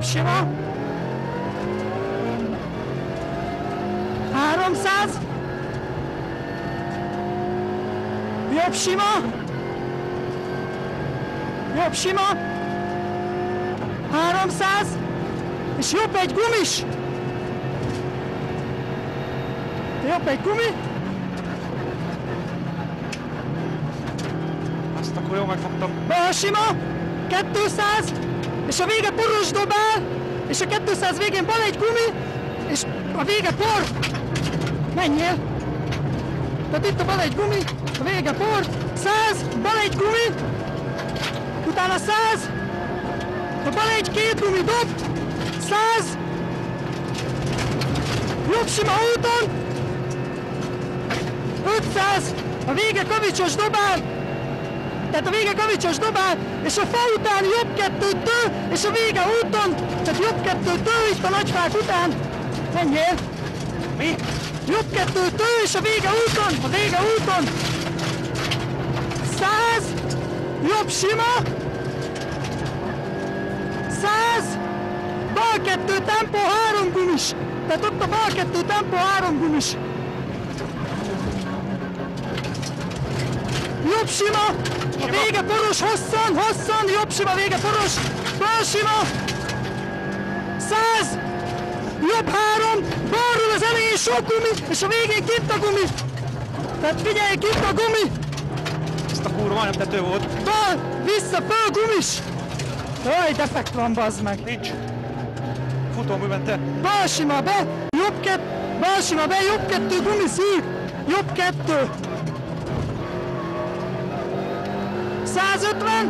Jobb sima. 300. Jobb sima. Jobb sima. 300. És jobb egy gumis. Jobb egy gumi. Azt akkor jól megfogtam. Bal sima. 200. És a vége poros dobál. És a 200 végén bal egy gumi. És a vége por. Menjél. Tehát itt a bal egy gumi. A vége por. 100. Bal egy gumi. Utána 100. A bal egy két gumi dob. 100. Jobb sima úton. 500. A vége kavicsos dobál. Tehát a vége kavicsos dobál, és a fa után jobb kettőtől, és a vége úton, tehát jobb kettőtől itt a nagyfák után. Menjél! Mi? Jobb kettőtől, és a vége úton, a vége úton. 100, jobb sima. 100, bal kettő, tempó három gumis. Tehát ott a bal kettő, tempó három gumis. Jobb sima, a vége poros, hosszan, hosszan, jobb sima, vége poros, bal sima. 100, jobb három, balról az elején sok gumi, és a végén kint a gumi. Tehát figyelj, kint a gumi, Ezt a kurva majdnem tető volt. bal, vissza, föl gumis. Jaj, defekt van, bazd meg. Nincs. Futóműben te. Bal sima be, jobb kettő, bal sima be, jobb kettő, gumi szív, jobb kettő. 150,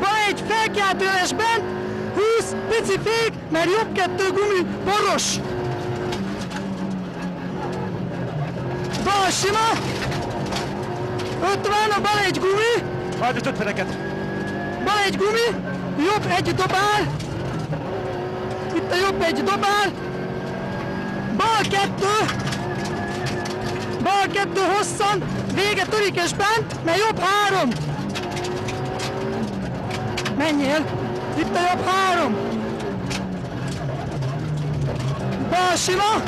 bal egy felkeltőles bent, 20, pici fék, mert jobb kettő gumi, boros. Bal sima, 50, a bal egy gumi, Majd az ötveneket. bal egy gumi, jobb egy dobál, itt a jobb egy dobál, bal kettő, bal kettő hosszan, vége törik és bent, mert jobb három. Menjél, itt a jobb három. Bal sima,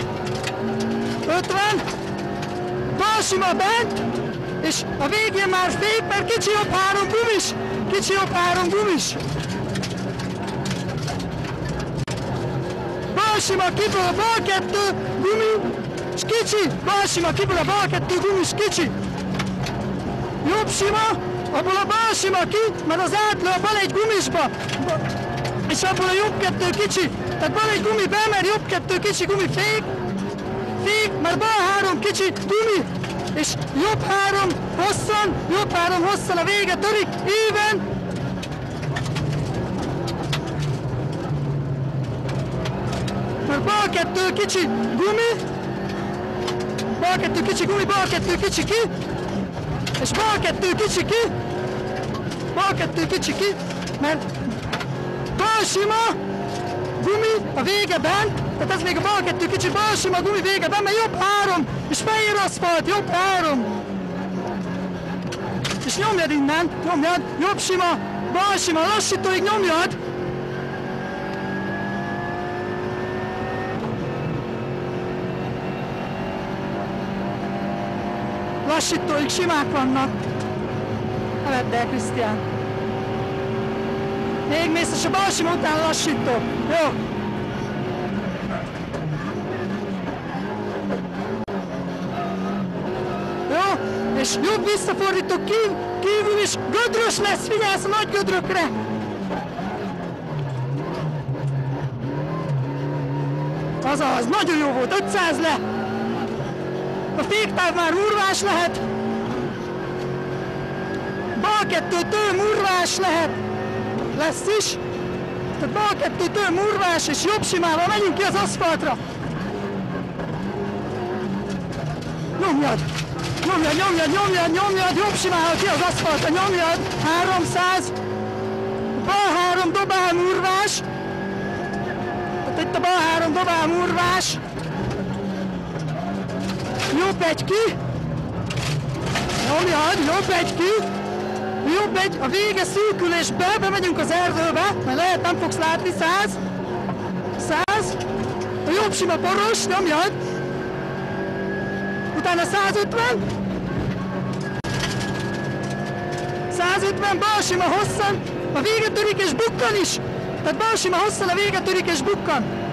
50, bal sima bent, és a végén már fék, mert kicsi jobb három gumis, kicsi jobb három gumis. Bal sima kiből a bal kettő gumi, és kicsi, bal sima kiből a bal kettő gumis, kicsi. Jobb sima, abból a bal sima ki, mert az átlő a bal egy gumisba. Ba- És abból a jobb kettő kicsi. Tehát bal egy gumi be, mert jobb kettő kicsi gumi fék. Fék, mert bal három kicsi gumi. És jobb három hosszan, jobb három hosszan a vége törik, éven. Mert bal kettő kicsi gumi. Bal kettő kicsi gumi, bal kettő kicsi ki. És bal kettő kicsi ki. Bal kettő kicsi ki. Mert bal sima gumi a vége bent. Tehát ez még a bal kettő kicsi, bal sima gumi vége bent, mert jobb három. És fehér aszfalt, jobb három. És nyomjad innen, nyomjad, jobb sima, bal sima, lassítóig nyomjad. Lassítóig simák vannak. Vedd el, Krisztián. Még mész, és a bal sima után lassító. Jó. Jó? És jobb visszafordító kív, kívül is gödrös lesz, figyelsz a nagy gödrökre. Azaz, nagyon jó volt, 500 le. A féktáv már murvás lehet. Bal kettőtől murvás lehet. Lesz is. Tehát bal kettőtől murvás és jobb simával megyünk ki az aszfaltra. Nyomjad! Nyomjad, nyomjad, nyomjad, nyomjad, jobb simával ki az aszfaltra, nyomjad! 300! Bal három dobál murvás! Tehát itt a bal három dobál murvás! Jobb egy ki! Nyomjad, jobb egy ki! Jobb egy, a vége szűkülésbe, bemegyünk az erdőbe, mert lehet nem fogsz látni, 100. jobb sima poros, nyomjad. Utána 150. 150 bal sima hosszan, a véget törik és bukkan is. Tehát bal sima hosszan, a véget törik és bukkan.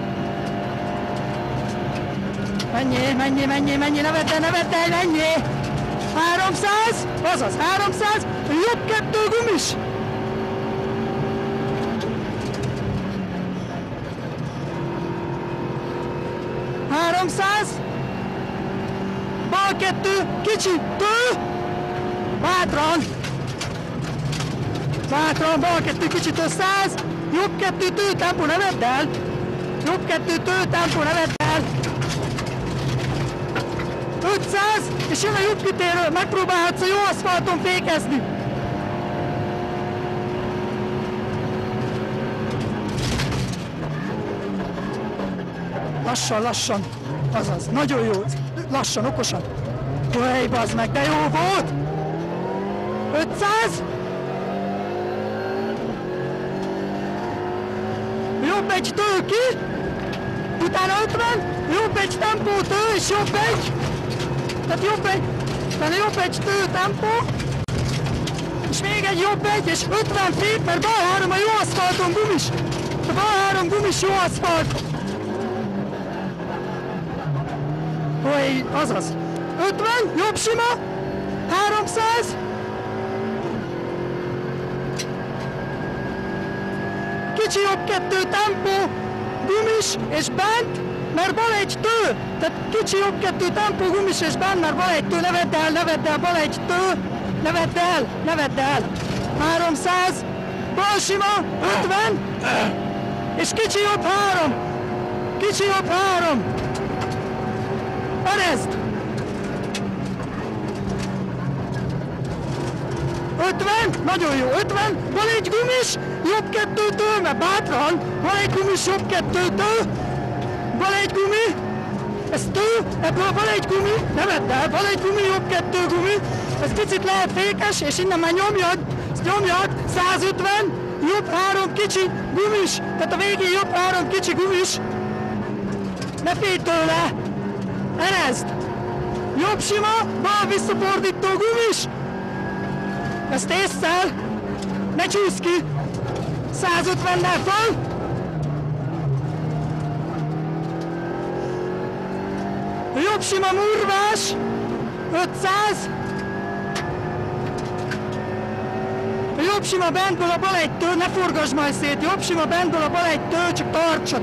Mennyi, mennyi, mennyi, mennyi, ne vedd el, ne vedd el, mennyi. 300, azaz 300, jobb kettő gumis. Háromszáz, bal kettő, kicsi, tő, bátran, bátran, bal kettő, kicsi, tő, száz, jobb kettő, tő, tempó, ne vedd el, jobb kettő, tő, tempó, ne vedd el, 500, és jön a kitérő, megpróbálhatsz a jó aszfalton fékezni. Lassan, lassan. Azaz, nagyon jó. Lassan, okosan. Hely, bazd meg, de jó volt! 500! Jobb egy tő ki, utána 50, jobb egy tempó tő, és jobb egy, tehát jobb egy, utána jobb egy tő tempó, és még egy jobb egy, és 50 feet, mert bal három a jó aszfalton gumis. A bal három gumis jó aszfalt. Hogy, azaz. 50, jobb sima, 300, kicsi jobb kettő tempó, gumis és bent, mert bal egy tő. Tehát kicsi jobb kettő tempó, gumis és bent, mert bal egy tő, ne vedd el, ne vedd el, bal egy tő, ne vedd el, ne vedd el. 300, bal sima, 50, és kicsi jobb három, kicsi jobb három. Erezd! 50, nagyon jó, 50, van egy gumis, jobb kettőtől, mert bátran, van egy gumis jobb kettőtől, van egy gumi, ez tő, ebből van egy gumi, nem vedd el, van egy gumi, jobb kettő gumi, ez picit lehet fékes, és innen már nyomjad, nyomjad, 150, jobb három kicsi gumis, tehát a végén jobb három kicsi gumis, ne félj tőle, erezd, jobb sima, bal visszafordító gumis, ezt észszel, ne csúsz ki, 150-nel föl, jobb sima murvás, 500, jobb sima bentből a bal egy tő, ne forgasd majd szét, jobb sima bentből a bal egy tő, csak tartsad.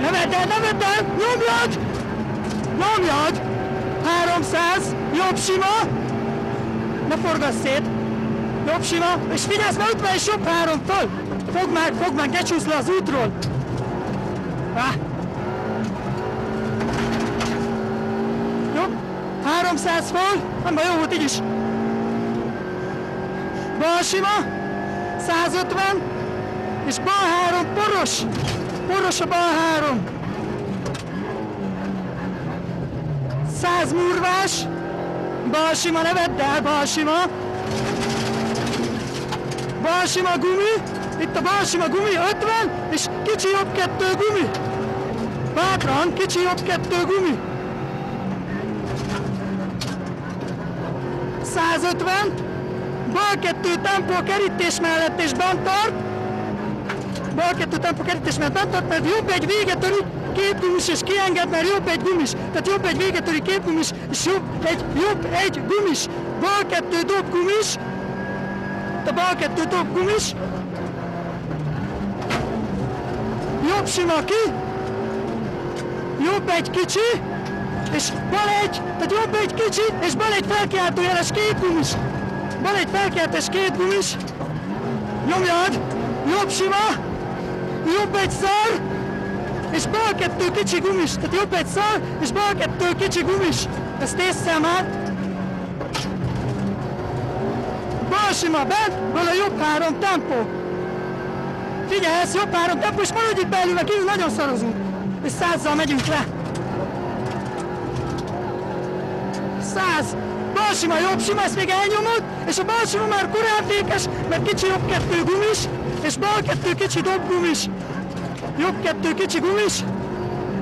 Ne vedd el, ne vedd el, nyomjad! Nyomjad! 300, jobb sima, ne forgasd szét, jobb sima, és figyelsz, mert 50 és jobb három föl! Fogd meg, fogd meg, ne csúsz le az útról! Ah. Jobb, 300 föl, nem baj, jó volt így is. Bal sima, 150, és bal három, poros, poros a bal három. 100 murvás, bal sima, ne vedd el, bal sima. Bal sima gumi, itt a bal sima gumi 50, és kicsi jobb kettő gumi. Bátran, kicsi jobb kettő gumi. 150, bal kettő tempó kerítés mellett és bent tart. Bal kettő tempó kerítés mellett bent tart, mert jobb egy végetörő, két gumis és kienged, mert jobb egy gumis. Tehát jobb egy végetörő, két gumis, és jobb egy, jobb egy gumis. Bal kettő dob gumis, a bal kettő dob gumis, jobb sima ki, jobb egy kicsi, és bal egy, tehát jobb egy kicsi, és bal egy felkiáltójeles két gumis. Bal egy felkiáltás két gumis, nyomjad, jobb sima, jobb egy szar, és bal kettő kicsi gumis, tehát jobb egy szar, és bal kettő kicsi gumis. Ezt észre már. Bal sima bent, bal a jobb három tempó. Figyelj, ez jobb három tempó, és maradj itt belül, mert kívül nagyon szarozunk. És százzal megyünk le. Száz. Bal sima, jobb sima, ezt még elnyomod, és a bal sima már korán fékes, mert kicsi jobb kettő gumis, és bal kettő kicsi dob gumis. Jobb kettő kicsi gumis.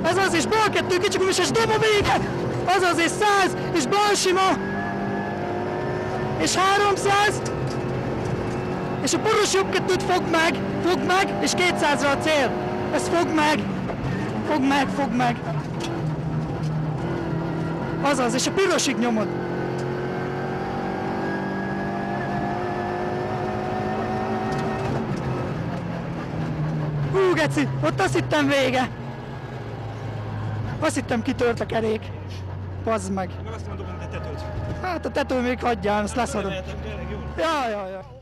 Ez az, és bal kettő kicsi gumis, és dob a vége. Az az, és 100, és bal sima. És 300. És a poros jobb kettőt fog meg, fog meg, és 200-ra a cél. Ez fog meg. Fog meg, fog meg. Azaz, és a pirosig nyomod. Hú, geci, ott azt hittem vége. Azt hittem kitört a kerék. Pazd meg. Meg azt mondom, hogy te tetőt. Hát a tető még hagyjál, azt leszarom. Ja, ja, ja.